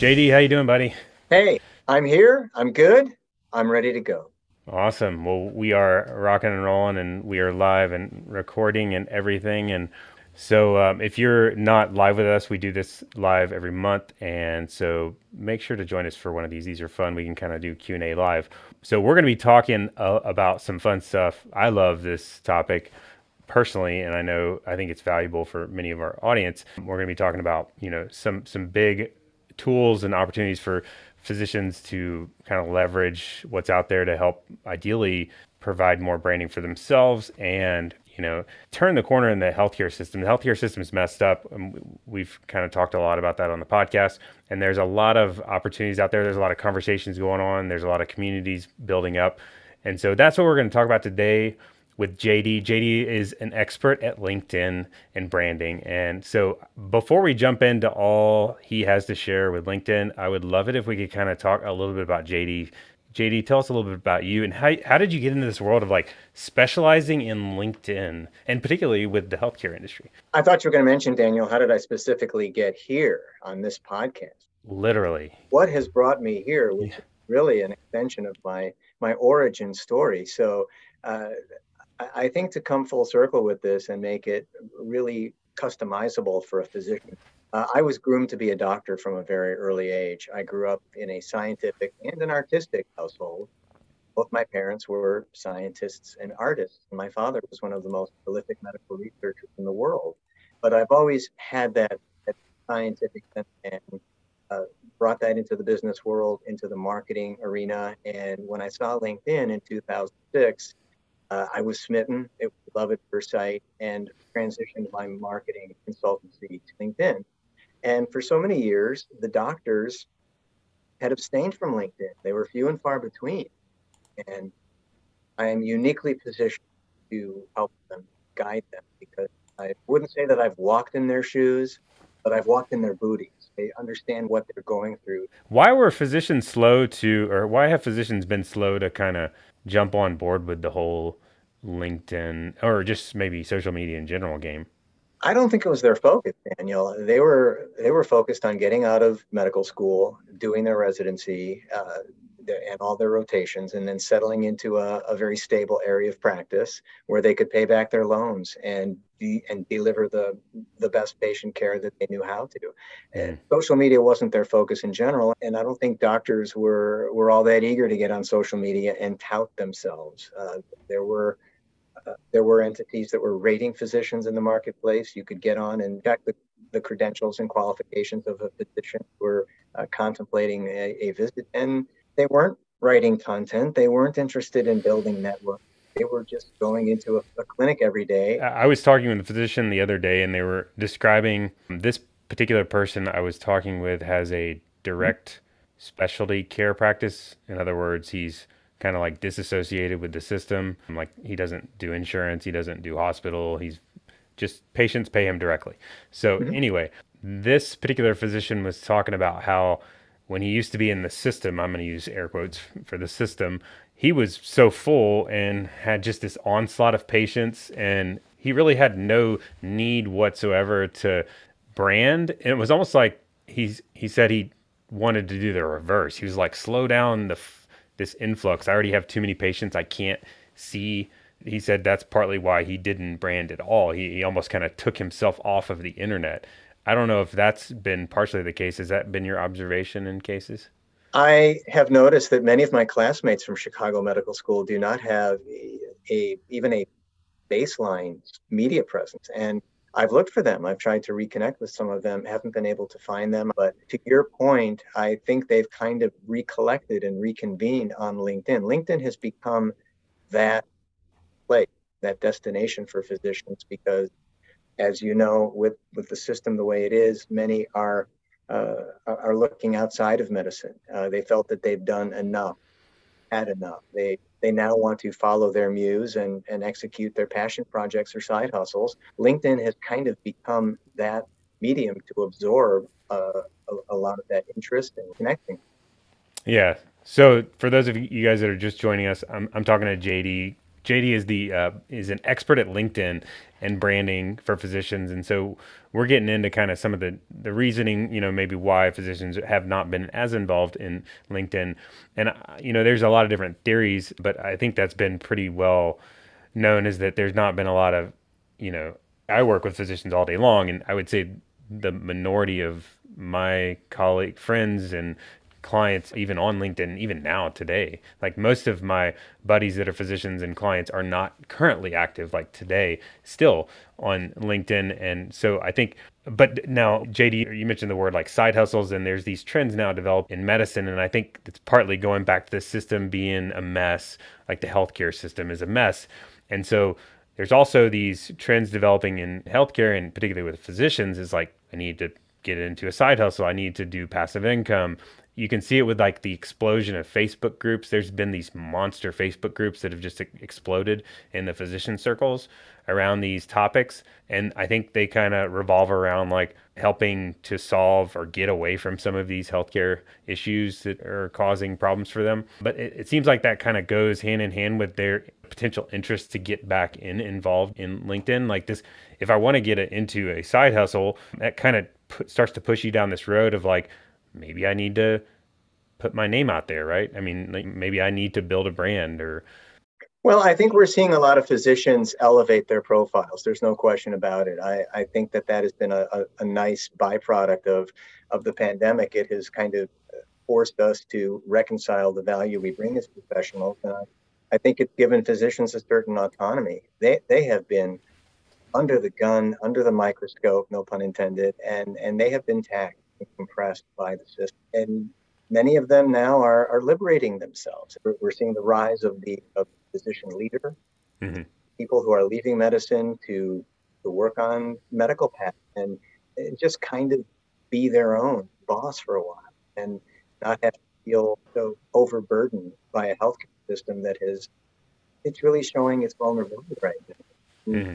JD, how you doing, buddy? Hey, I'm here. I'm good. I'm ready to go. Awesome. Well, we are rocking and rolling, and we are live and recording and everything. And so, um, if you're not live with us, we do this live every month, and so make sure to join us for one of these. These are fun. We can kind of do Q and A live. So we're going to be talking uh, about some fun stuff. I love this topic personally, and I know I think it's valuable for many of our audience. We're going to be talking about you know some some big tools and opportunities for physicians to kind of leverage what's out there to help ideally provide more branding for themselves and you know turn the corner in the healthcare system. The healthcare system is messed up and we've kind of talked a lot about that on the podcast and there's a lot of opportunities out there. There's a lot of conversations going on. There's a lot of communities building up and so that's what we're going to talk about today with JD. JD is an expert at LinkedIn and branding. And so before we jump into all he has to share with LinkedIn, I would love it if we could kind of talk a little bit about JD. JD, tell us a little bit about you and how, how did you get into this world of like specializing in LinkedIn and particularly with the healthcare industry? I thought you were going to mention, Daniel, how did I specifically get here on this podcast? Literally. What has brought me here, which yeah. is really an extension of my my origin story. So uh, I think to come full circle with this and make it really customizable for a physician. Uh, I was groomed to be a doctor from a very early age. I grew up in a scientific and an artistic household. Both my parents were scientists and artists. And my father was one of the most prolific medical researchers in the world. But I've always had that, that scientific and uh, brought that into the business world, into the marketing arena. And when I saw LinkedIn in 2006, uh, I was smitten. It was love at first sight and transitioned my marketing consultancy to LinkedIn. And for so many years, the doctors had abstained from LinkedIn. They were few and far between. And I am uniquely positioned to help them, guide them, because I wouldn't say that I've walked in their shoes, but I've walked in their booties. They understand what they're going through. Why were physicians slow to, or why have physicians been slow to kind of jump on board with the whole LinkedIn or just maybe social media in general game? I don't think it was their focus, Daniel. They were they were focused on getting out of medical school, doing their residency, uh, and all their rotations, and then settling into a, a, very stable area of practice where they could pay back their loans and be, and deliver the the best patient care that they knew how to. And social media wasn't their focus in general, and I don't think doctors were were all that eager to get on social media and tout themselves. Uh, there were there were entities that were rating physicians in the marketplace. You could get on and check the, the credentials and qualifications of a physician who were uh, contemplating a, a, visit. And they weren't writing content, they weren't interested in building network. They were just going into a, a clinic every day. I was talking with a physician the other day, and they were describing this particular person I was talking with has a direct specialty care practice. In other words, he's kind of like disassociated with the system. Like he doesn't do insurance, he doesn't do hospital. He's just patients pay him directly. So mm-hmm. anyway, this particular physician was talking about how when he used to be in the system, I'm going to use air quotes for the system, he was so full and had just this onslaught of patients and he really had no need whatsoever to brand. And it was almost like he's he said he wanted to do the reverse. He was like slow down the this influx. I already have too many patients. I can't see. He said that's partly why he didn't brand at all. He, he almost kind of took himself off of the internet. I don't know if that's been partially the case. Has that been your observation in cases? I have noticed that many of my classmates from Chicago Medical School do not have a, a even a baseline media presence. And I've looked for them. I've tried to reconnect with some of them, haven't been able to find them. But to your point, I think they've kind of recollected and reconvened on LinkedIn. LinkedIn has become that place, that destination for physicians because, as you know, with, with the system the way it is, many are uh, are looking outside of medicine. Uh, they felt that they've done enough, had enough. They they now want to follow their muse and, and execute their passion projects or side hustles. LinkedIn has kind of become that medium to absorb uh, a, a, lot of that interest and connecting. Yeah. So for those of you guys that are just joining us, I'm, I'm talking to JD. JD is the uh, is an expert at LinkedIn and branding for physicians, and so we're getting into kind of some of the the reasoning, you know, maybe why physicians have not been as involved in LinkedIn, and uh, you know, there's a lot of different theories, but I think that's been pretty well known is that there's not been a lot of, you know, I work with physicians all day long, and I would say the minority of my colleague friends and clients even on LinkedIn even now today. Like most of my buddies that are physicians and clients are not currently active like today still on LinkedIn. And so I think but now JD you mentioned the word like side hustles and there's these trends now developed in medicine and I think it's partly going back to the system being a mess like the healthcare system is a mess. And so there's also these trends developing in healthcare and particularly with physicians is like I need to get into a side hustle. I need to do passive income you can see it with like the explosion of Facebook groups. There's been these monster Facebook groups that have just exploded in the physician circles around these topics. And I think they kind of revolve around like helping to solve or get away from some of these healthcare issues that are causing problems for them. But it, it seems like that kind of goes hand in hand with their potential interest to get back in involved in LinkedIn. Like this, if I want to get it into a side hustle, that kind of starts to push you down this road of like, maybe I need to put my name out there, right? I mean, like maybe I need to build a brand or. Well, I think we're seeing a lot of physicians elevate their profiles. There's no question about it. I, I think that that has been a, a, a nice byproduct of, of the pandemic. It has kind of uh, forced us to reconcile the value we bring as professionals. And I, think it's given physicians a certain autonomy. They, they have been under the gun, under the microscope, no pun intended, and, and they have been tagged compressed by the system. And many of them now are, are liberating themselves. We're seeing the rise of the of physician leader, mm-hmm. people who are leaving medicine to to work on medical paths and, and just kind of be their own boss for a while and not have to feel so overburdened by a healthcare system that has it's really showing its vulnerability right now. Mm-hmm.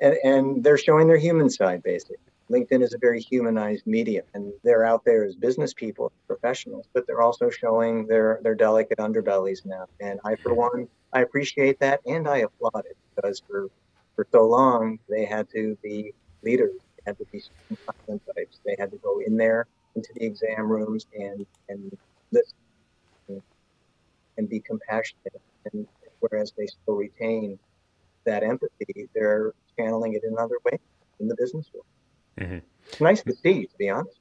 And, and they're showing their human side basically LinkedIn is a very humanized medium, and they're out there as business people, professionals, but they're also showing their their delicate underbellies now. And I, for one, I appreciate that, and I applaud it because for for so long they had to be leaders, they had to be content types, they had to go in there into the exam rooms and and listen and, be compassionate. And whereas they still retain that empathy, they're channeling it in other ways in the business world. Mm-hmm. It's nice to see, to be honest.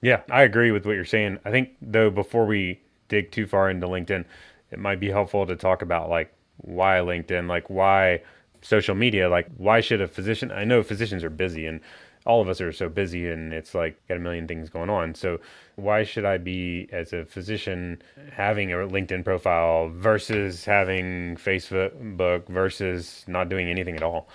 Yeah, I agree with what you're saying. I think though, before we dig too far into LinkedIn, it might be helpful to talk about like why LinkedIn, like why social media, like why should a physician? I know physicians are busy and all of us are so busy and it's like got a million things going on. So why should I be as a physician having a LinkedIn profile versus having Facebook versus not doing anything at all?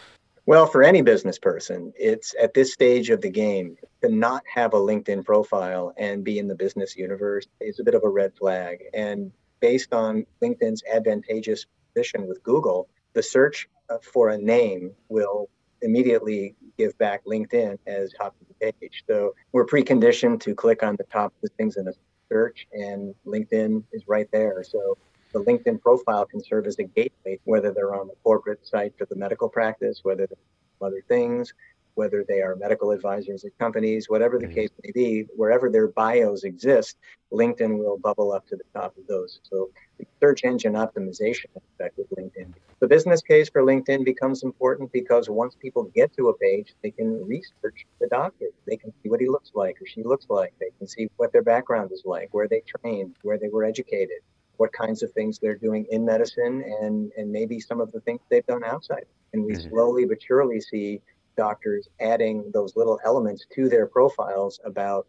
Well, for any business person, it's at this stage of the game to not have a LinkedIn profile and be in the business universe is a bit of a red flag. And based on LinkedIn's advantageous position with Google, the search uh, for a name will immediately give back LinkedIn as top of the page. So we're preconditioned to click on the top of the things in a search, and LinkedIn is right there. So the LinkedIn profile can serve as a gateway, whether they're on the corporate site for the medical practice, whether they're other things, whether they are medical advisors at companies, whatever the mm-hmm. case may be, wherever their bios exist, LinkedIn will bubble up to the top of those. So the search engine optimization aspect with LinkedIn. The business case for LinkedIn becomes important because once people get to a page, they can research the doctor. They can see what he looks like or she looks like. They can see what their background is like, where they trained, where they were educated what kinds of things they're doing in medicine and and maybe some of the things they've done outside and we mm-hmm. slowly but surely see doctors adding those little elements to their profiles about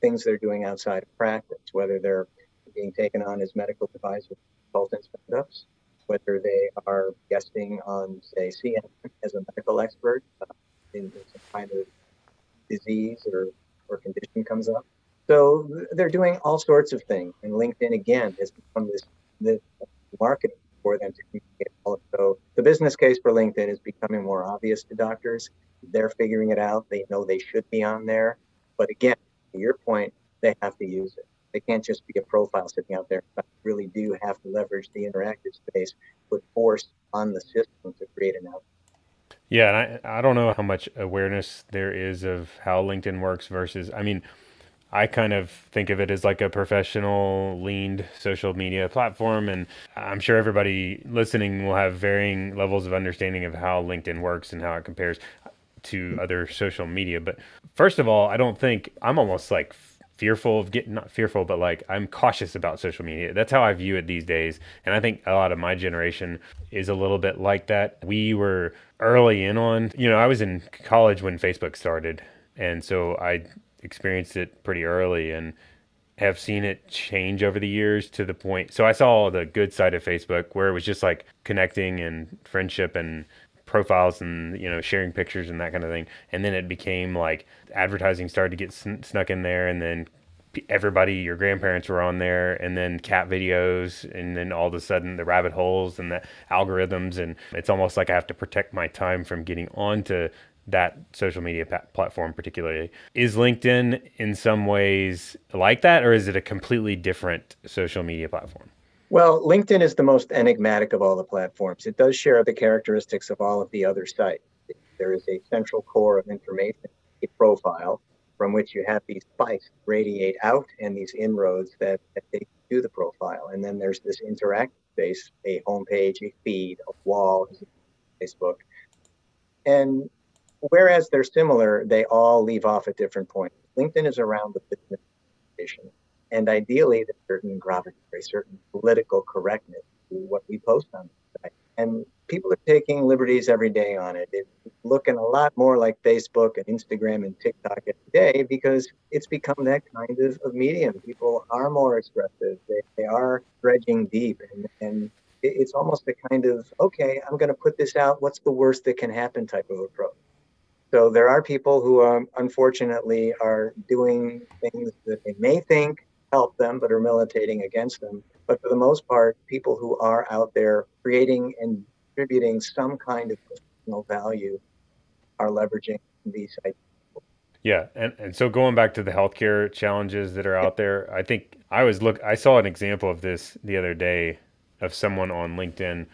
things they're doing outside of practice whether they're being taken on as medical advisors consultants ups, whether they are guesting on say cnn as a medical expert uh, in, in some kind of disease or or condition comes up so they're doing all sorts of things, and LinkedIn again has become this this marketing for them to communicate. So the business case for LinkedIn is becoming more obvious to doctors. They're figuring it out. They know they should be on there, but again, to your point, they have to use it. They can't just be a profile sitting out there. But really do have to leverage the interactive space, put force on the system to create an outcome. Yeah, and I, I don't know how much awareness there is of how LinkedIn works versus, I mean, I kind of think of it as like a professional leaned social media platform. And I'm sure everybody listening will have varying levels of understanding of how LinkedIn works and how it compares to other social media. But first of all, I don't think I'm almost like fearful of getting not fearful, but like I'm cautious about social media. That's how I view it these days. And I think a lot of my generation is a little bit like that. We were early in on, you know, I was in college when Facebook started. And so I experienced it pretty early and have seen it change over the years to the point. So I saw the good side of Facebook where it was just like connecting and friendship and profiles and you know sharing pictures and that kind of thing. And then it became like advertising started to get sn- snuck in there, and then everybody, your grandparents were on there, and then cat videos, and then all of a sudden the rabbit holes and the algorithms, and it's almost like I have to protect my time from getting onto that social media platform particularly. Is linkedin in some ways like that or is it a completely different social media platform? Well linkedin is the most enigmatic of all the platforms. It does share the characteristics of all of the other sites. There is a central core of information a profile from which you have these spikes radiate out and these inroads that, that take to the profile. And then there's this interactive space a homepage a feed a wall facebook. And whereas they're similar, they all leave off at different points. LinkedIn is around the business position, and ideally, there's certain gravity, certain political correctness to what we post on the site. And people are taking liberties every day on it. It's looking a lot more like Facebook and Instagram and TikTok every day because it's become that kind of, of medium. People are more expressive. They, they are dredging deep and, and it's almost a kind of okay i'm going to put this out what's the worst that can happen type of approach so there are people who, um, unfortunately, are doing things that they may think help them, but are militating against them. But for the most part, people who are out there creating and contributing some kind of personal value are leveraging these sites. Yeah, and, and so going back to the healthcare challenges that are out there, I think I was look I saw an example of this the other day of someone on LinkedIn.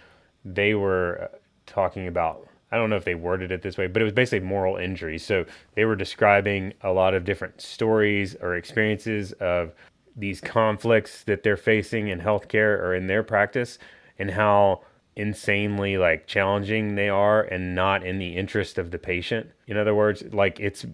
They were talking about I don't know if they worded it this way, but it was basically moral injury. So they were describing a lot of different stories or experiences of these conflicts that they're facing in healthcare or in their practice and how insanely like challenging they are and not in the interest of the patient. In other words, like it's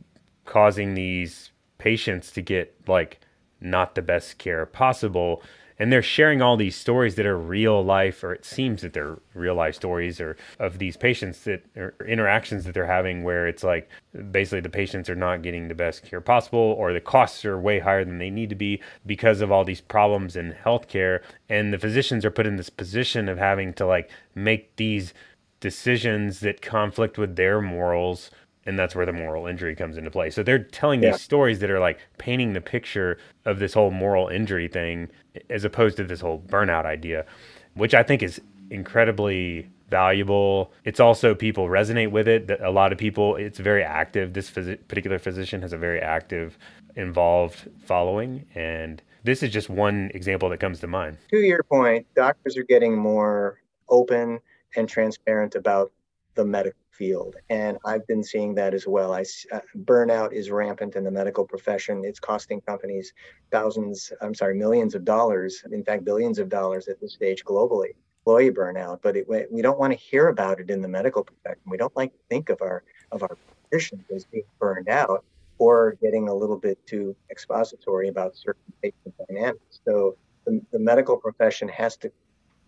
causing these patients to get like not the best care possible and they're sharing all these stories that are real life or it seems that they're real life stories or of these patients that or interactions that they're having where it's like basically the patients are not getting the best care possible or the costs are way higher than they need to be because of all these problems in healthcare. And the physicians are put in this position of having to like make these decisions that conflict with their morals and that's where the moral injury comes into play. So they're telling yeah. these stories that are like painting the picture of this whole moral injury thing as opposed to this whole burnout idea, which I think is incredibly valuable. It's also people resonate with it. A lot of people, it's very active. This phys- particular physician has a very active, involved following. And this is just one example that comes to mind. To your point, doctors are getting more open and transparent about the medical field. And I've been seeing that as well. I, uh, burnout is rampant in the medical profession. It's costing companies thousands, I'm sorry, millions of dollars, in fact, billions of dollars at this stage globally. Employee burnout, but it, we don't want to hear about it in the medical profession. We don't like to think of our of our physicians as being burned out or getting a little bit too expository about certain patient dynamics. So the, the medical profession has to,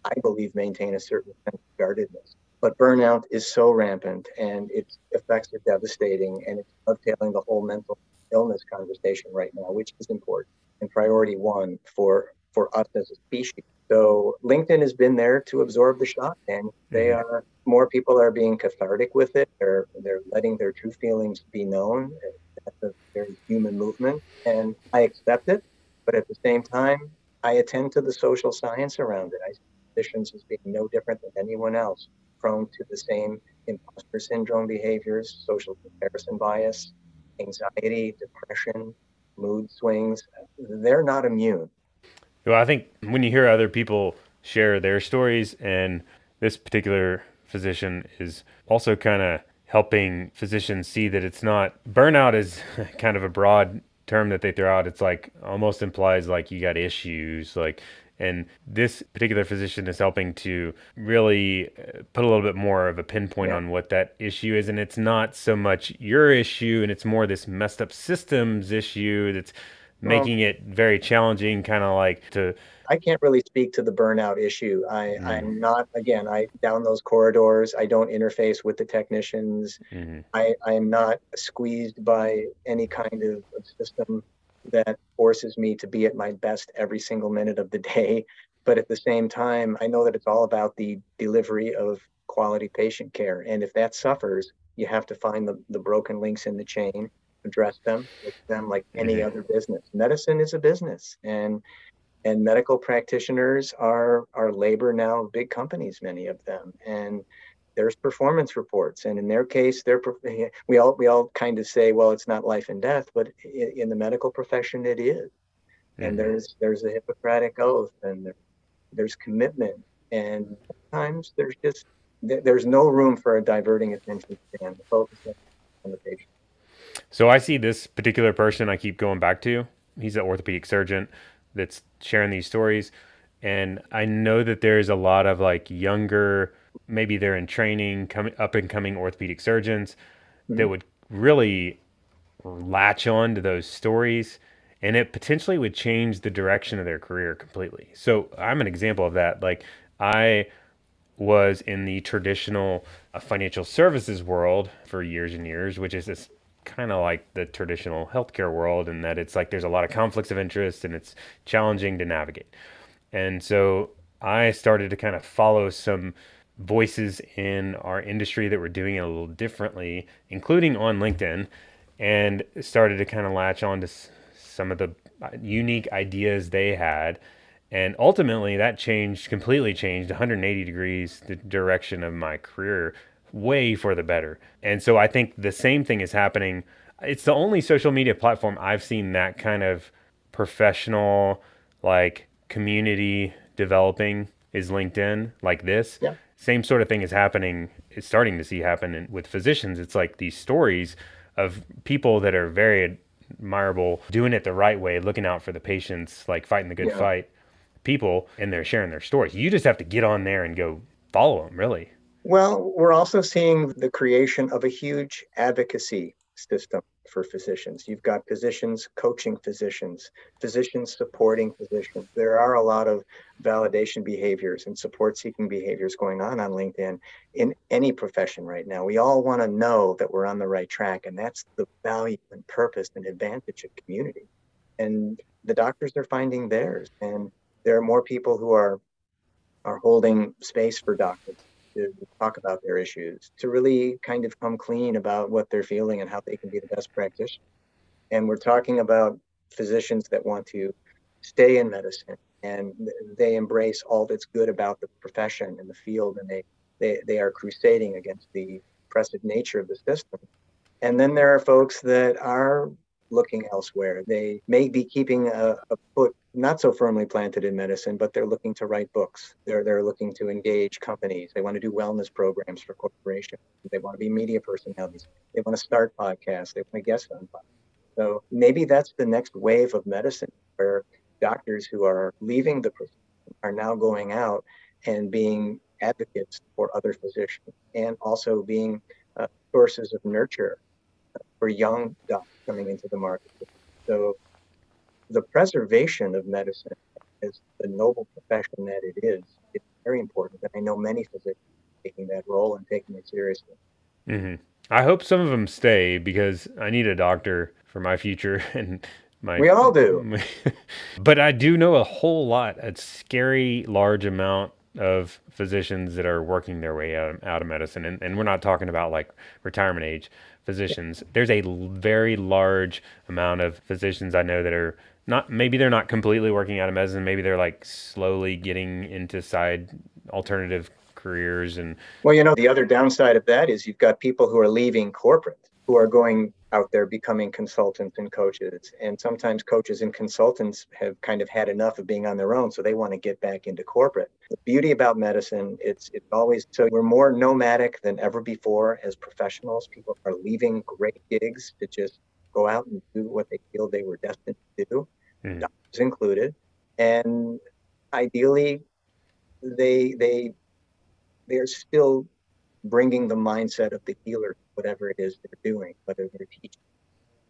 I believe, maintain a certain sense of guardedness but burnout is so rampant and its effects are devastating and it's dovetailing the whole mental illness conversation right now, which is important and priority one for for us as a species. So LinkedIn has been there to absorb the shock and they mm-hmm. are more people are being cathartic with it. They're they're letting their true feelings be known. That's a very human movement. And I accept it, but at the same time, I attend to the social science around it. I see physicians as being no different than anyone else prone to the same imposter syndrome behaviors, social comparison bias, anxiety, depression, mood swings. They're not immune. Well, I think when you hear other people share their stories and this particular physician is also kind of helping physicians see that it's not burnout is kind of a broad term that they throw out. It's like almost implies like you got issues, like and this particular physician is helping to really uh, put a little bit more of a pinpoint yeah. on what that issue is. And it's not so much your issue, and it's more this messed up systems issue that's well, making it very challenging, kind of like to. I can't really speak to the burnout issue. I, mm. I'm not, again, I down those corridors. I don't interface with the technicians. Mm-hmm. I, I am not squeezed by any kind of system that forces me to be at my best every single minute of the day. But at the same time, I know that it's all about the delivery of quality patient care. And if that suffers, you have to find the, the broken links in the chain, address them, them like any other business. Medicine is a business. And and medical practitioners are are labor now big companies, many of them. And there's performance reports and in their case they're we all we all kind of say well it's not life and death but in, in the medical profession it is. And mm-hmm. there's there's a hippocratic oath and there, there's commitment and sometimes there's just there's no room for a diverting attention span. Focusing on the patient. So i see this particular person i keep going back to. He's an orthopedic surgeon that's sharing these stories and i know that there's a lot of like younger maybe they're in training, coming up and coming orthopedic surgeons mm-hmm. that would really latch on to those stories and it potentially would change the direction of their career completely. So I'm an example of that. Like I was in the traditional uh, financial services world for years and years, which is this kind of like the traditional healthcare world in that it's like there's a lot of conflicts of interest and it's challenging to navigate. And so I started to kind of follow some voices in our industry that were doing it a little differently, including on LinkedIn, and started to kind of latch on to some of the uh, unique ideas they had. And ultimately, that changed, completely changed 180 degrees the direction of my career, way for the better. And so I think the same thing is happening. It's the only social media platform I've seen that kind of professional, like community developing is LinkedIn, like this. Yeah same sort of thing is happening is starting to see happen in, with physicians. It's like these stories of people that are very admirable doing it the right way looking out for the patients like fighting the good yeah. fight people and they're sharing their stories. You just have to get on there and go follow them really. Well we're also seeing the creation of a huge advocacy system for physicians. You've got physicians coaching physicians, physicians supporting physicians. There are a lot of validation behaviors and support seeking behaviors going on on LinkedIn in any profession right now. We all want to know that we're on the right track, and that's the value and purpose and advantage of community. And the doctors are finding theirs, and there are more people who are are holding space for doctors to talk about their issues, to really kind of come clean about what they're feeling and how they can be the best practitioner. And we're talking about physicians that want to stay in medicine and they embrace all that's good about the profession and the field and they, they, they are crusading against the oppressive nature of the system. And then there are folks that are looking elsewhere. They may be keeping a, a, foot not so firmly planted in medicine, but they're looking to write books. They're they're looking to engage companies. They want to do wellness programs for corporations. They want to be media personalities. They want to start podcasts. They want to guest on podcasts. So maybe that's the next wave of medicine where doctors who are leaving the profession are now going out and being advocates for other physicians and also being uh, sources of nurture for young docs coming into the market. So the preservation of medicine as the noble profession that it is, it's very important. And I know many physicians taking that role and taking it seriously. Mm-hmm. I hope some of them stay because I need a doctor for my future and my. We all do. but I do know a whole lot, a scary large amount of physicians that are working their way out, out of medicine. And, and we're not talking about like retirement age physicians. There's a very large amount of physicians I know that are not, maybe they're not completely working out of medicine. Maybe they're like slowly getting into side alternative careers. And well, you know, the other downside of that is you've got people who are leaving corporate who are going out there becoming consultants and coaches. And sometimes coaches and consultants have kind of had enough of being on their own, so they want to get back into corporate. The beauty about medicine, it's it's always so we're more nomadic than ever before as professionals. People are leaving great gigs to just go out and do what they feel they were destined to do, mm. doctors included. And ideally, they they they're still bringing the mindset of the healer whatever it is they're doing, whether they're teaching,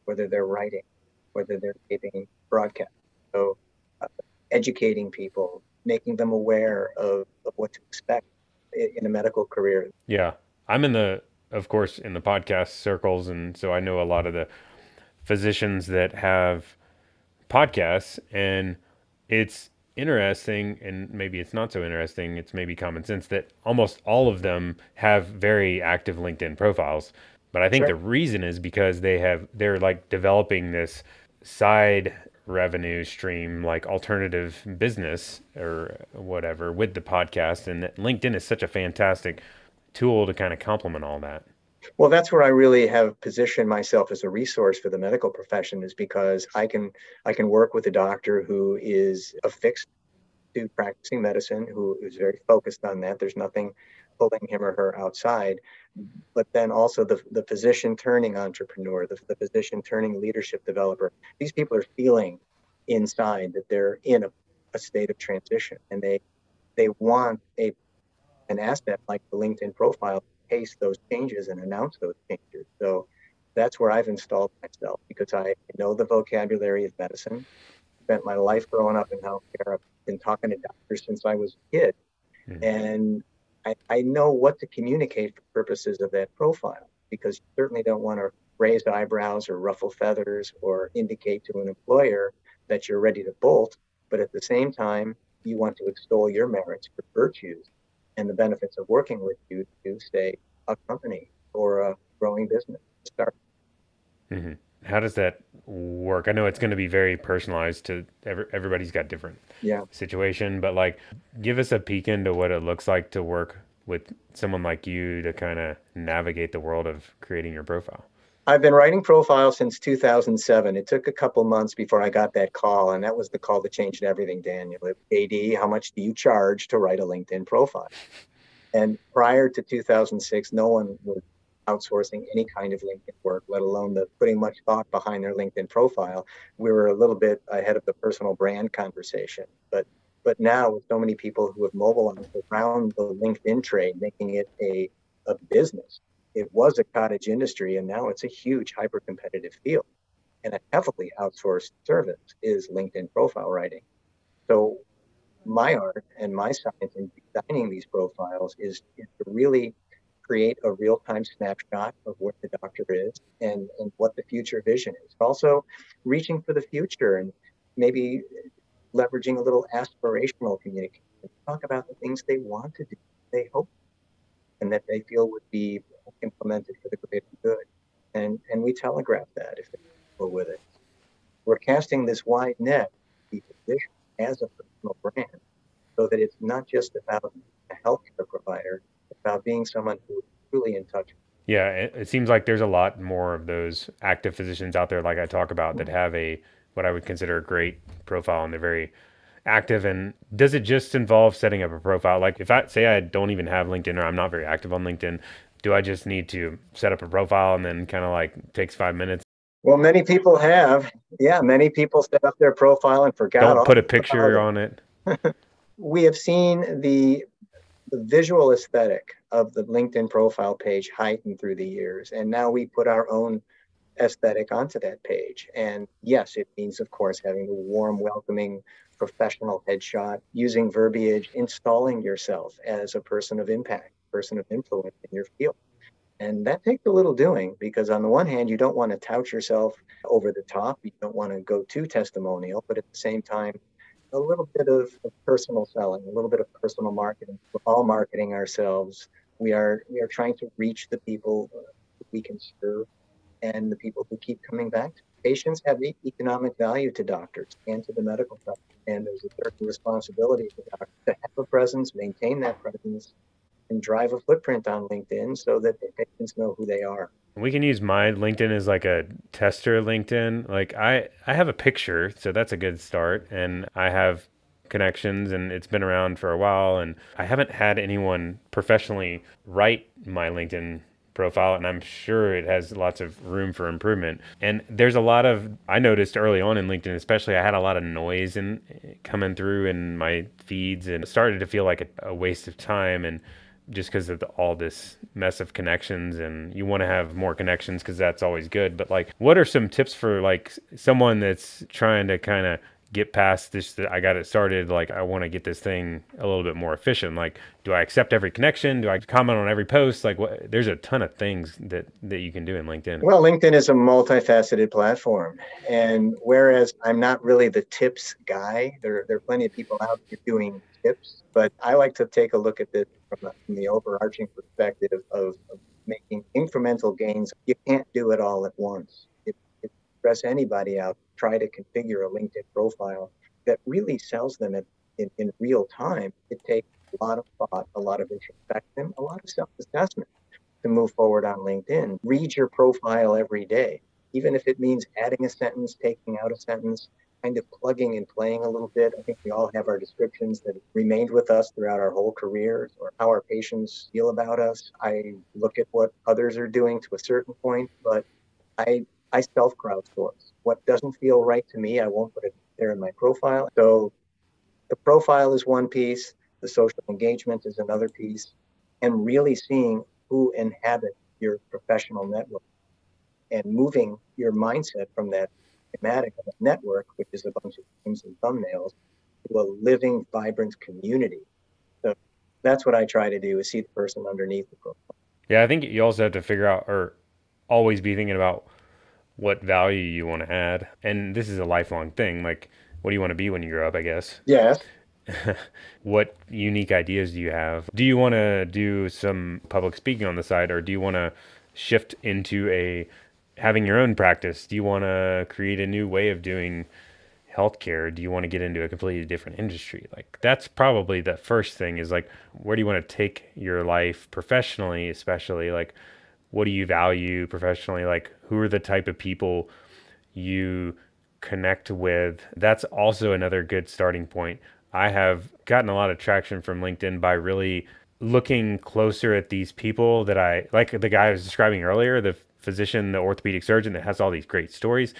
whether they're writing, whether they're giving broadcast. So, uh, educating people, making them aware of, of what to expect in a medical career. Yeah. I'm in the, of course, in the podcast circles. And so I know a lot of the physicians that have podcasts. And it's interesting, and maybe it's not so interesting, it's maybe common sense that almost all of them have very active LinkedIn profiles. But I think sure. the reason is because they have they're like developing this side revenue stream like alternative business or whatever with the podcast and LinkedIn is such a fantastic tool to kind of complement all that. Well, that's where I really have positioned myself as a resource for the medical profession is because I can I can work with a doctor who is affixed to practicing medicine, who is very focused on that. There's nothing pulling him or her outside, but then also the, the physician turning entrepreneur, the, the physician turning leadership developer. These people are feeling inside that they're in a, a state of transition and they they want a an asset like the LinkedIn profile pace those changes and announce those changes. So that's where I've installed myself because I know the vocabulary of medicine. Spent my life growing up in healthcare. I've been talking to doctors since I was a kid. Mm-hmm. And I, I know what to communicate for purposes of that profile because you certainly don't want to raise eyebrows or ruffle feathers or indicate to an employer that you're ready to bolt. But at the same time, you want to extol your merits, your virtues, and the benefits of working with you to stay a company or a growing business start. Mm-hmm. How does that work? I know it's going to be very personalized to every, everybody's got different yeah. situation, but like give us a peek into what it looks like to work with someone like you to kind of navigate the world of creating your profile. I've been writing profiles since 2007. It took a couple months before I got that call, and that was the call that changed everything, Daniel. JD, how much do you charge to write a LinkedIn profile? And prior to 2006, no one was outsourcing any kind of LinkedIn work, let alone the putting much thought behind their LinkedIn profile. We were a little bit ahead of the personal brand conversation, but but now with so many people who have mobilized around the LinkedIn trade, making it a, a business it was a cottage industry and now it's a huge hyper competitive field. And a heavily outsourced service is linkedin profile writing. So my art and my science in designing these profiles is, is to really create a real-time snapshot of what the doctor is and, and what the future vision is. Also reaching for the future and maybe leveraging a little aspirational communication. To talk about the things they want to do they hope and that they feel would be implemented for the greater good. And, and we telegraph that if go with it. We're casting this wide net as a personal brand so that it's not just about a healthcare provider, it's about being someone who is truly in touch. Yeah, it, it seems like there's a lot more of those active physicians out there, like I talk about, that have a what I would consider a great profile and they're very active and does it just involve setting up a profile like if i say i don't even have linkedin or i'm not very active on linkedin do I just need to set up a profile and then kind of like takes five minutes? Well, many people have. Yeah, many people set up their profile and forgot. Don't put a picture on it. we have seen the, the visual aesthetic of the LinkedIn profile page heighten through the years, and now we put our own aesthetic onto that page. And yes, it means, of course, having a warm, welcoming, professional headshot, using verbiage, installing yourself as a person of impact person of influence in your field. And that takes a little doing because, on the one hand, you don't want to tout yourself over the top. You don't want to go too testimonial, but at the same time, a little bit of, of personal selling, a little bit of personal marketing. We're all marketing ourselves. We are we are trying to reach the people we can serve and the people who keep coming back. Patients have economic value to doctors and to the medical profession, and there's a certain responsibility for doctors to have a presence, maintain that presence, and drive a footprint on LinkedIn so that the patients know who they are. We can use my LinkedIn as like a tester LinkedIn. Like I, I have a picture, so that's a good start. And I have connections and it's been around for a while and I haven't had anyone professionally write my LinkedIn profile and I'm sure it has lots of room for improvement. And there's a lot of I noticed early on in LinkedIn especially I had a lot of noise and coming through in my feeds and started to feel like a, a waste of time and just because of the, all this mess of connections and you want to have more connections because that's always good but like what are some tips for like someone that's trying to kind of get past this i got it started like i want to get this thing a little bit more efficient? Like do i accept every connection? Do i comment on every post? Like what there's a ton of things that that you can do in linkedin. Well linkedin is a multifaceted platform and whereas i'm not really the tips guy there, there are plenty of people out there doing tips but i like to take a look at this from the, from the overarching perspective of, of making incremental gains. You can't do it all at once. If, you press anybody out try to configure a LinkedIn profile that really sells them in, in, in real time, it takes a lot of thought, a lot of introspection, a lot of self assessment to move forward on LinkedIn. Read your profile every day, even if it means adding a sentence, taking out a sentence, kind of plugging and playing a little bit. I think we all have our descriptions that remained with us throughout our whole careers or how our patients feel about us. I look at what others are doing to a certain point, but I I self crowdsource. What doesn't feel right to me, I won't put it there in my profile. So the profile is one piece, the social engagement is another piece, and really seeing who inhabits your professional network and moving your mindset from that schematic of a network, which is a bunch of names and thumbnails, to a living, vibrant community. So that's what I try to do is see the person underneath the profile. Yeah, I think you also have to figure out or always be thinking about what value you want to add. And this is a lifelong thing. Like, what do you want to be when you grow up, I guess? Yes. what unique ideas do you have? Do you want to do some public speaking on the side or do you want to shift into a having your own practice? Do you want to create a new way of doing healthcare? Do you want to get into a completely different industry? Like that's probably the first thing is like where do you want to take your life professionally, especially like what do you value professionally? Like who are the type of people you connect with? That's also another good starting point. I have gotten a lot of traction from LinkedIn by really looking closer at these people that I like the guy I was describing earlier, the physician, the orthopedic surgeon that has all these great stories.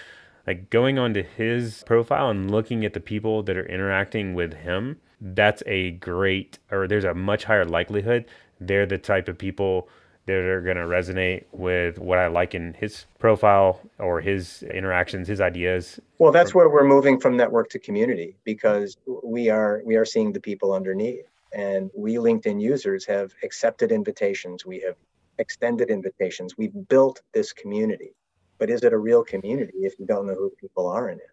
Like going onto his profile and looking at the people that are interacting with him, that's a great or there's a much higher likelihood they're the type of people that are going to resonate with what I like in his profile or his interactions, his ideas. Well, that's where we're moving from network to community because we are we are seeing the people underneath, and we LinkedIn users have accepted invitations. We have extended invitations. We've built this community, but is it a real community if you don't know who people are in it?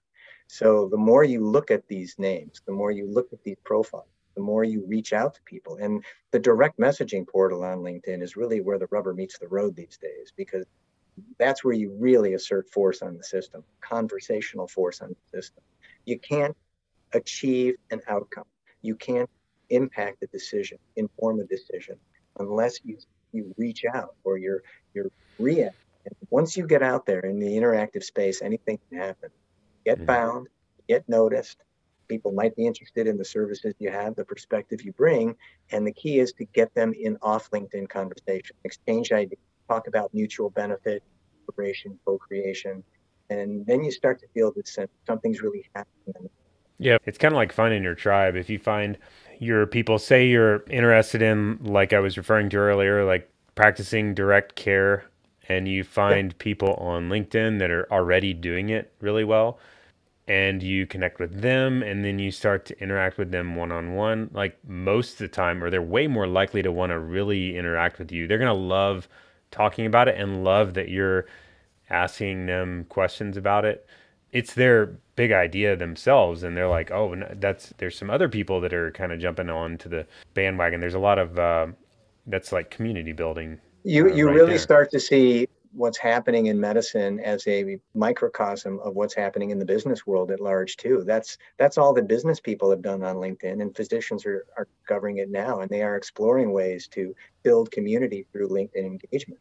So the more you look at these names, the more you look at these profiles the more you reach out to people. And the direct messaging portal on LinkedIn is really where the rubber meets the road these days because that's where you really assert force on the system, conversational force on the system. You can't achieve an outcome. You can't impact a decision, inform a decision, unless you you reach out or you're you're react. And once you get out there in the interactive space, anything can happen. Get mm-hmm. found, get noticed, people might be interested in the services you have, the perspective you bring. And the key is to get them in off LinkedIn conversation, exchange ideas, talk about mutual benefit, cooperation, co-creation. And then you start to feel that sense something's really happening. Yeah, it's kind of like finding your tribe. If you find your people, say you're interested in, like I was referring to earlier, like practicing direct care, and you find yeah. people on LinkedIn that are already doing it really well, and you connect with them and then you start to interact with them one on one, like most of the time, or they're way more likely to want to really interact with you. They're going to love talking about it and love that you're asking them questions about it. It's their big idea themselves, and they're like, "Oh, that's." There's some other people that are kind of jumping on to the bandwagon. There's a lot of uh, that's like community building. You uh, you right really there. start to see what's happening in medicine as a microcosm of what's happening in the business world at large too. That's that's all that business people have done on LinkedIn, and physicians are, are covering it now, and they are exploring ways to build community through LinkedIn engagement.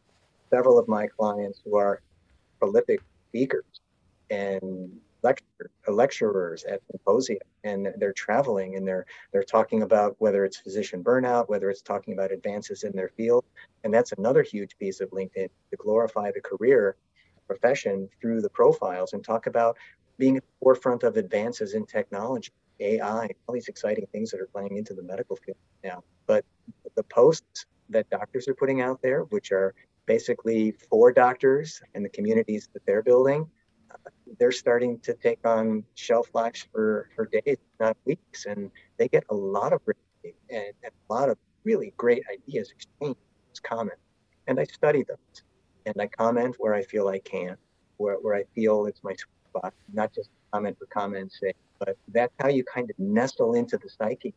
Several of my clients who are prolific speakers and lecture, lecturers at symposia and they're traveling and they're they're talking about whether it's physician burnout whether it's talking about advances in their field and that's another huge piece of linkedin to glorify the career profession through the profiles and talk about being at the forefront of advances in technology ai all these exciting things that are playing into the medical field now. But the posts that doctors are putting out there which are basically for doctors and the communities that they're building they're starting to take on shelf lives for, for days, not weeks. And they get a lot of and, and a lot of really great ideas exchanged, It's common, And I study those and I comment where I feel I can, where, where I feel it's my spot, not just comment for comment's sake, but that's how you kind of nestle into the psyche.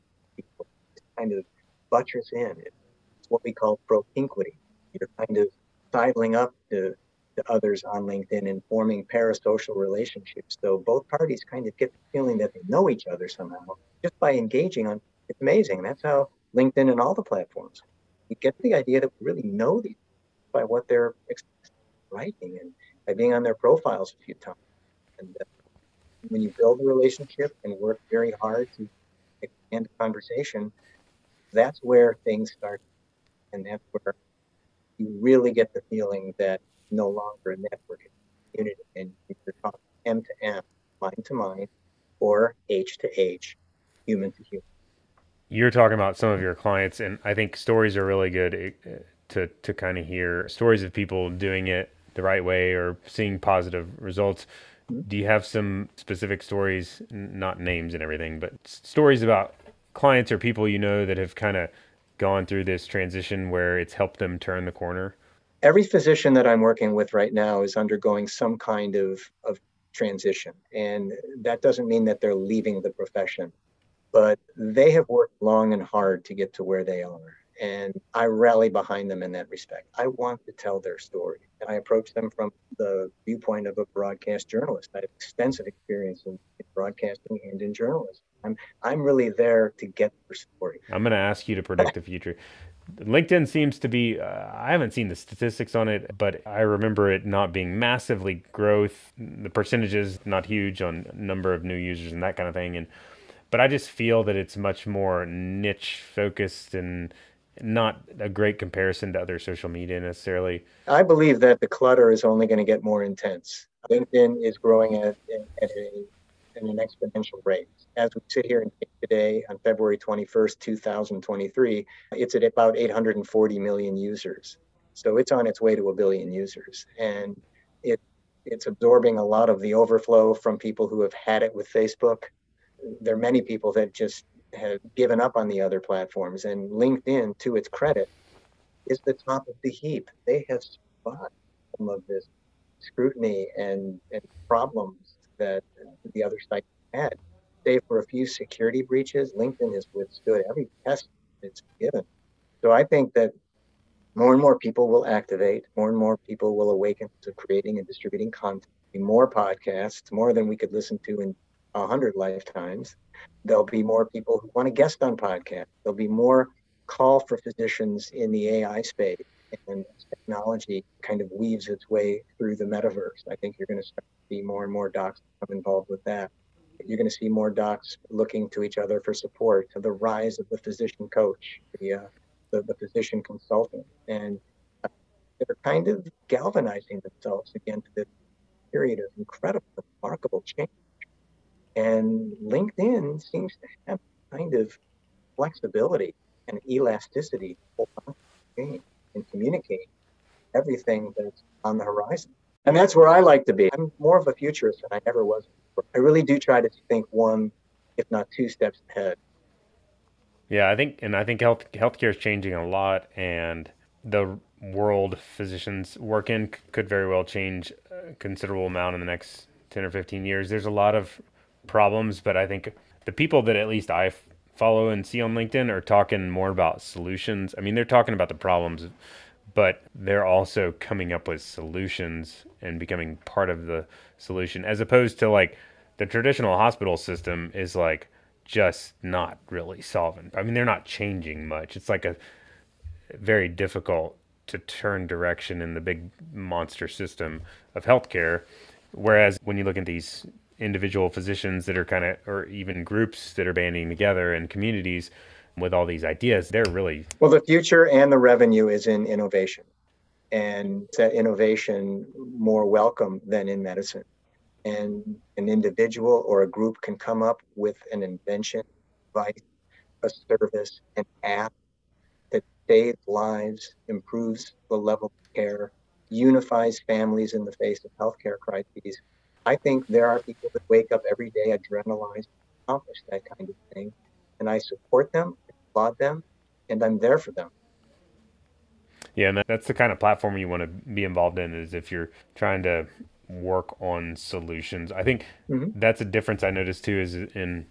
Kind of buttress in. It's what we call propinquity. You're kind of sidling up to to others on LinkedIn and forming parasocial relationships. So both parties kind of get the feeling that they know each other somehow just by engaging on. It's amazing. That's how LinkedIn and all the platforms. you get the idea that we really know these by what they're writing and by being on their profiles a few times. And uh, when you build a relationship and work very hard to expand a conversation, that's where things start. And that's where you really get the feeling that no longer a network community and you're talking M to M, mind to mind, or H to H, human to human. You're talking about some of your clients, and I think stories are really good eh, to to kind of hear stories of people doing it the right way or seeing positive results. Mm-hmm. Do you have some specific stories, not names and everything, but stories about clients or people you know that have kind of gone through this transition where it's helped them turn the corner? Every physician that I'm working with right now is undergoing some kind of, of transition. And that doesn't mean that they're leaving the profession, but they have worked long and hard to get to where they are. And I rally behind them in that respect. I want to tell their story. And I approach them from the viewpoint of a broadcast journalist. I have extensive experience in, in broadcasting and in journalism. I'm, I'm really there to get their story. I'm going to ask you to predict the future. LinkedIn seems to be, uh, I haven't seen the statistics on it, but I remember it not being massively growth. The percentages not huge on number of new users and that kind of thing. And, but I just feel that it's much more niche focused and not a great comparison to other social media necessarily. I believe that the clutter is only going to get more intense. LinkedIn is growing at, at a in an exponential rate. As we sit here today on February 21st, 2023, it's at about 840 million users. So it's on its way to a billion users. And it it's absorbing a lot of the overflow from people who have had it with Facebook. There are many people that just have given up on the other platforms. And LinkedIn, to its credit, is the top of the heap. They have spot some of this scrutiny and, and problems that the other sites had. Save for a few security breaches, LinkedIn has withstood every test it's given. So I think that more and more people will activate, more and more people will awaken to creating and distributing content, more podcasts, more than we could listen to in a hundred lifetimes. There'll be more people who want to guest on podcasts. There'll be more call for physicians in the AI space and technology kind of weaves its way through the metaverse. I think you're going to start to see more and more docs become involved with that. You're going to see more docs looking to each other for support. The rise of the physician coach, the uh, the, the physician consultant, and uh, they're kind of galvanizing themselves again to this period of incredible, remarkable change. And LinkedIn seems to have kind of flexibility and elasticity change communicate everything that's on the horizon. And that's where I like to be. I'm more of a futurist than I ever was. Before. I really do try to think one, if not two steps ahead. Yeah, I think, and I think health healthcare is changing a lot, and the world physicians work in could very well change a considerable amount in the next ten or fifteen years. There's a lot of problems, but I think the people that at least I follow and see on LinkedIn are talking more about solutions. I mean, they're talking about the problems, but they're also coming up with solutions and becoming part of the solution as opposed to like the traditional hospital system is like just not really solving. I mean, they're not changing much. It's like a very difficult to turn direction in the big monster system of healthcare. Whereas when you look at these individual physicians that are kind of, or even groups that are banding together and communities with all these ideas, they're really. Well, the future and the revenue is in innovation. And that innovation more welcome than in medicine. And an individual or a group can come up with an invention, device, a service, an app that saves lives, improves the level of care, unifies families in the face of healthcare crises. I think there are people that wake up every day adrenalized to accomplish that kind of thing. And I support them, applaud them, and I'm there for them. Yeah, and that's the kind of platform you want to be involved in is if you're trying to work on solutions. I think mm-hmm. that's a difference I noticed too is in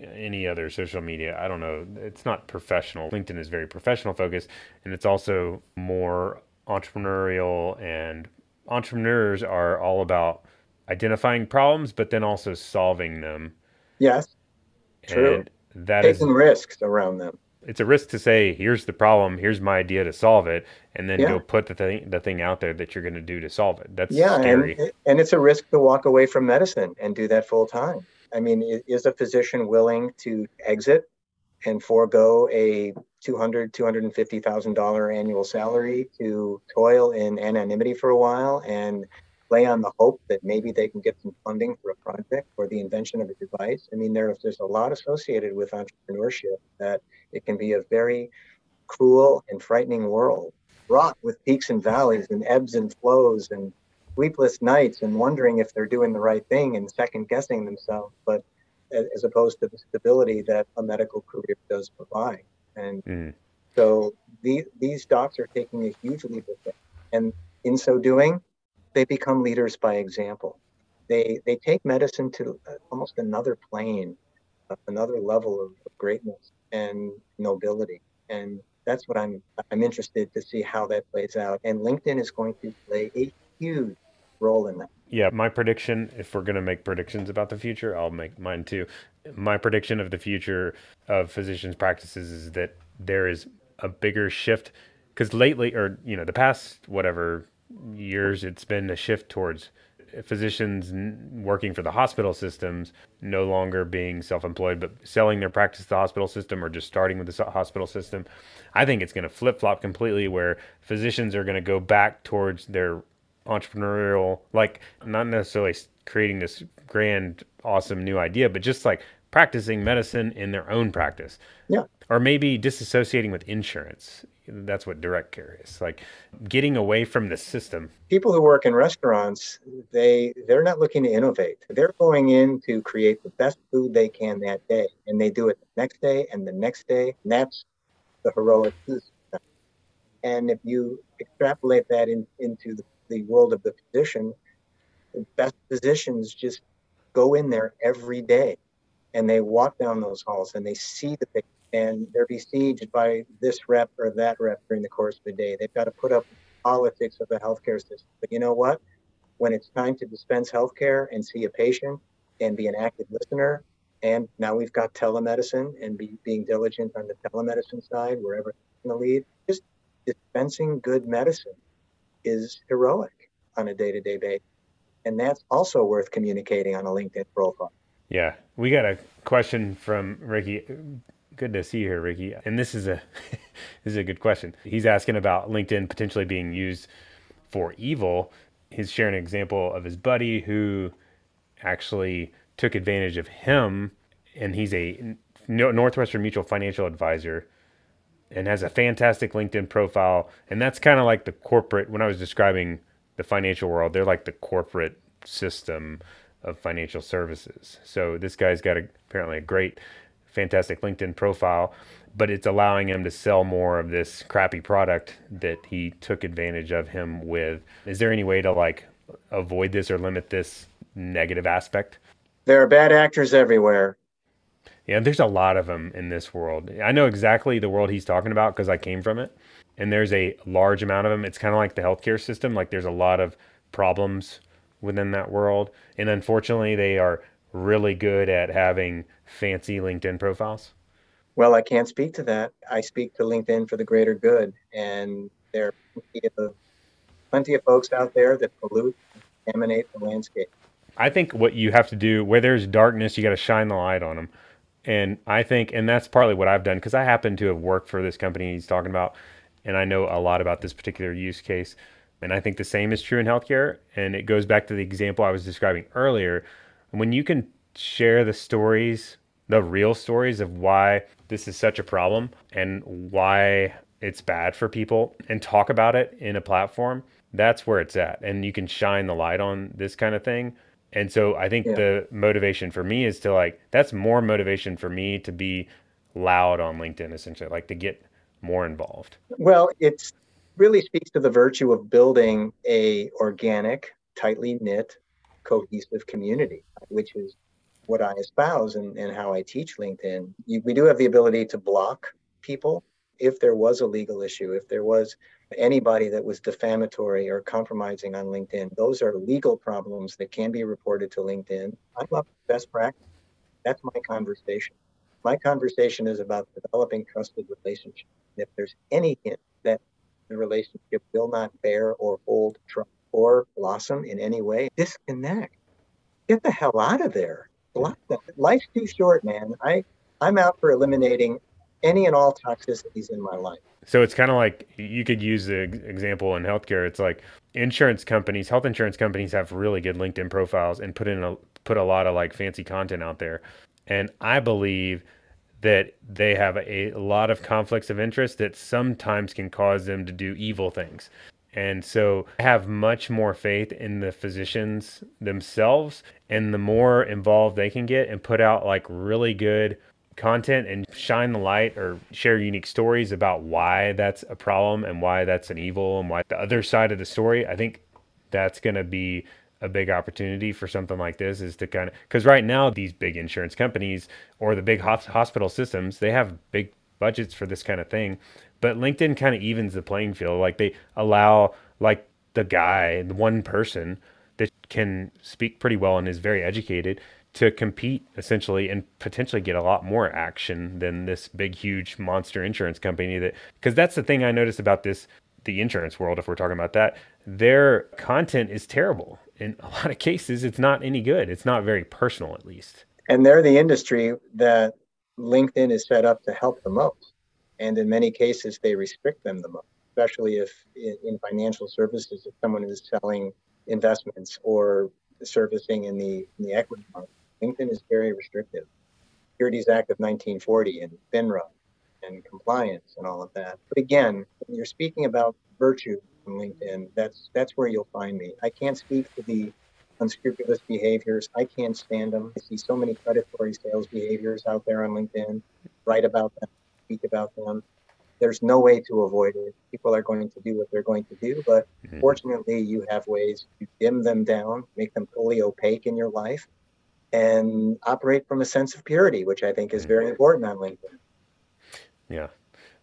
any other social media. I don't know. It's not professional. LinkedIn is very professional focused and it's also more entrepreneurial and entrepreneurs are all about identifying problems but then also solving them. Yes. True. And that Taking is, risks around them it's a risk to say here's the problem here's my idea to solve it and then yeah. go put the thing the thing out there that you're going to do to solve it that's yeah scary. And, and it's a risk to walk away from medicine and do that full time i mean is a physician willing to exit and forego a 200 250000 dollar annual salary to toil in anonymity for a while and play on the hope that maybe they can get some funding for a project or the invention of a device. I mean, there's there's a lot associated with entrepreneurship that it can be a very cruel and frightening world, wrought with peaks and valleys and ebbs and flows and sleepless nights and wondering if they're doing the right thing and second guessing themselves, but as opposed to the stability that a medical career does provide. And mm. so the, these docs are taking a huge leap of faith. And in so doing, they become leaders by example. They they take medicine to uh, almost another plane, uh, another level of, greatness and nobility. And that's what I'm I'm interested to see how that plays out. And LinkedIn is going to play a huge role in that. Yeah, my prediction, if we're going to make predictions about the future, I'll make mine too. My prediction of the future of physicians' practices is that there is a bigger shift because lately, or, you know, the past, whatever, years, it's been a shift towards physicians working for the hospital systems no longer being self-employed but selling their practice to the hospital system or just starting with the hospital system. I think it's going to flip-flop completely where physicians are going to go back towards their entrepreneurial like not necessarily creating this grand awesome new idea but just like practicing medicine in their own practice. Yeah or maybe disassociating with insurance. That's what direct care is like getting away from the system. People who work in restaurants they they're not looking to innovate. They're going in to create the best food they can that day and they do it the next day and the next day and that's the heroic system. and if you extrapolate that in, into the, the world of the physician the best physicians just go in there every day and they walk down those halls and they see the patient and they're besieged by this rep or that rep during the course of the day. They've got to put up politics of the healthcare system. But you know what? When it's time to dispense healthcare and see a patient and be an active listener, and now we've got telemedicine and be, being diligent on the telemedicine side, wherever in the lead, just dispensing good medicine is heroic on a day-to-day basis. And that's also worth communicating on a LinkedIn profile. Yeah, we got a question from Ricky Good to see you here, Ricky. And this is a this is a good question. He's asking about LinkedIn potentially being used for evil. He's sharing an example of his buddy who actually took advantage of him, and he's a Northwestern Mutual financial advisor and has a fantastic LinkedIn profile. And that's kind of like the corporate, when I was describing the financial world, they're like the corporate system of financial services. So this guy's got a, apparently a great fantastic LinkedIn profile, but it's allowing him to sell more of this crappy product that he took advantage of him with. Is there any way to like avoid this or limit this negative aspect? There are bad actors everywhere. Yeah, there's a lot of them in this world. I know exactly the world he's talking about because I came from it. and there's a large amount of them. It's kind of like the healthcare system. Like there's a lot of problems within that world, and unfortunately, they are really good at having fancy LinkedIn profiles. Well, I can't speak to that. I speak to LinkedIn for the greater good, and there are plenty of, plenty of folks out there that pollute, and contaminate the landscape. I think what you have to do, where there's darkness, you got to shine the light on them. And I think, and that's partly what I've done because I happen to have worked for this company he's talking about, and I know a lot about this particular use case. And I think the same is true in healthcare. And it goes back to the example I was describing earlier. When you can share the stories, the real stories of why this is such a problem and why it's bad for people, and talk about it in a platform, that's where it's at. And you can shine the light on this kind of thing and so I think yeah. the motivation for me is to like that's more motivation for me to be loud on LinkedIn essentially, like to get more involved. Well, it really speaks to the virtue of building a organic, tightly knit, cohesive community, which is what I espouse and, and how I teach LinkedIn. You, we do have the ability to block people if there was a legal issue, if there was anybody that was defamatory or compromising on LinkedIn, those are legal problems that can be reported to LinkedIn. I love best practice. That's my conversation. My conversation is about developing trusted relationships. If there's any hint that the relationship will not bear or hold trust or blossom in any way, disconnect. Get the hell out of there. Life's too short, man. I I'm out for eliminating any and all toxicities in my life. So it's kind of like you could use the example in healthcare. It's like insurance companies, health insurance companies have really good LinkedIn profiles and put in a put a lot of like fancy content out there. And I believe that they have a, a lot of conflicts of interest that sometimes can cause them to do evil things. And so I have much more faith in the physicians themselves and the more involved they can get and put out like really good content and shine the light or share unique stories about why that's a problem and why that's an evil and why the other side of the story, I think that's going to be a big opportunity for something like this is to kind of because right now these big insurance companies or the big hospital systems they have big budgets for this kind of thing but linkedin kind of evens the playing field. Like they allow like the guy the one person that can speak pretty well and is very educated to compete essentially and potentially get a lot more action than this big huge monster insurance company that because that's the thing I noticed about this the insurance world if we're talking about that. Their content is terrible. In a lot of cases it's not any good. It's not very personal at least. And they're the industry that linkedin is set up to help the most and in many cases they restrict them the most especially if in financial services if someone is selling investments or servicing in the in the equity market LinkedIn is very restrictive. Securities Act of 1940 and FINRA and compliance and all of that. But again, when you're speaking about virtue on LinkedIn, that's that's where you'll find me. I can't speak to the unscrupulous behaviors. I can't stand them. I see so many predatory sales behaviors out there on LinkedIn. Write about them, speak about them. There's no way to avoid it. People are going to do what they're going to do, but mm-hmm. fortunately, you have ways to dim them down, make them fully opaque in your life, and operate from a sense of purity, which I think is very mm-hmm. important on LinkedIn. Yeah.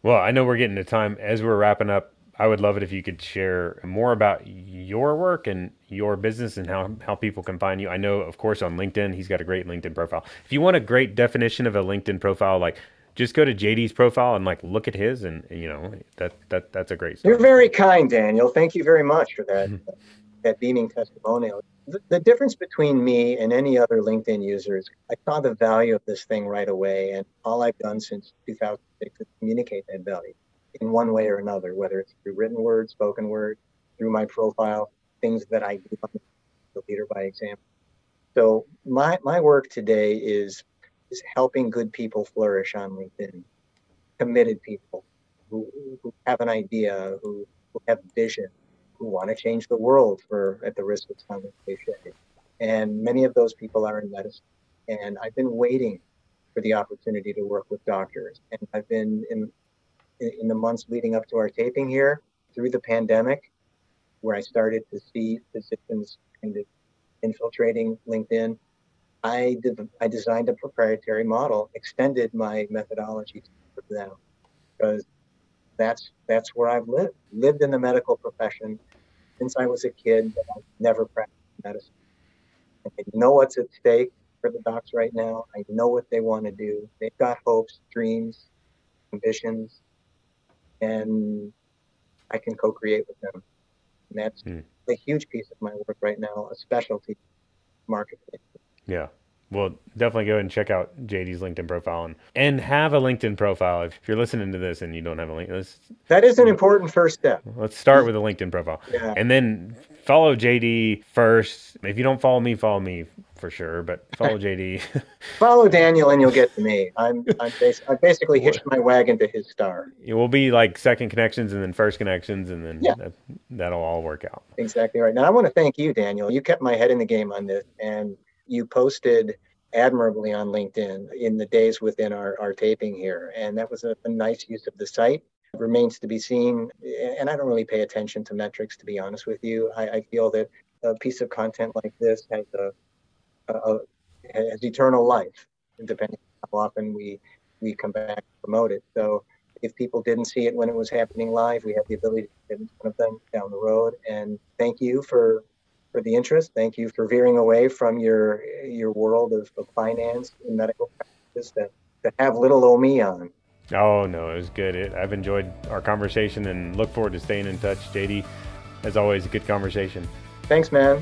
Well, I know we're getting to time. As we're wrapping up, I would love it if you could share more about your work and your business and how, how people can find you. I know, of course, on LinkedIn, he's got a great LinkedIn profile. If you want a great definition of a LinkedIn profile, like just go to JD's profile and like look at his, and you know that that that's a great. Start. You're very kind, Daniel. Thank you very much for that that beaming testimonial the, the difference between me and any other LinkedIn user is I saw the value of this thing right away. And all I've done since 2006 is communicate that value in one way or another, whether it's through written word, spoken word, through my profile, things that I do, the leader by example. So my, my work today is, is helping good people flourish on LinkedIn, committed people who, who have an idea, who, who have vision, who want to change the world for at the risk of sounding cliche. And many of those people are in medicine. And I've been waiting for the opportunity to work with doctors. And I've been in in the months leading up to our taping here through the pandemic, where I started to see physicians kind of infiltrating LinkedIn. I did, I designed a proprietary model, extended my methodology to them because that's that's where I've lived. Lived in the medical profession since I was a kid, but I've never practiced medicine. I know what's at stake for the docs right now. I know what they want to do. They've got hopes, dreams, ambitions, and I can co-create with them. And that's hmm. a huge piece of my work right now, a specialty marketplace. Yeah. Well, definitely go and check out JD's LinkedIn profile and, and have a LinkedIn profile. If you're listening to this and you don't have a LinkedIn, that is an important first step. Let's start with a LinkedIn profile. Yeah. And then follow JD first. If you don't follow me, follow me for sure, but follow JD. follow Daniel and you'll get to me. I'm I'm, bas- I basically hitched my wagon to his star. It will be like second connections and then first connections and then yeah. that, that'll all work out. Exactly right. Now I want to thank you, Daniel. You kept my head in the game on this and you posted admirably on LinkedIn in the days within our, our taping here. And that was a, a nice use of the site. It remains to be seen. And I don't really pay attention to metrics, to be honest with you. I, I feel that a piece of content like this has a uh, has eternal life, depending on how often we we come back and promote it. So if people didn't see it when it was happening live, we have the ability to get in front of them down the road. And thank you for for the interest. Thank you for veering away from your your world of, of finance and medical practices to, to have little old me on. Oh no, it was good. It, I've enjoyed our conversation and look forward to staying in touch. JD, as always, a good conversation. Thanks, man.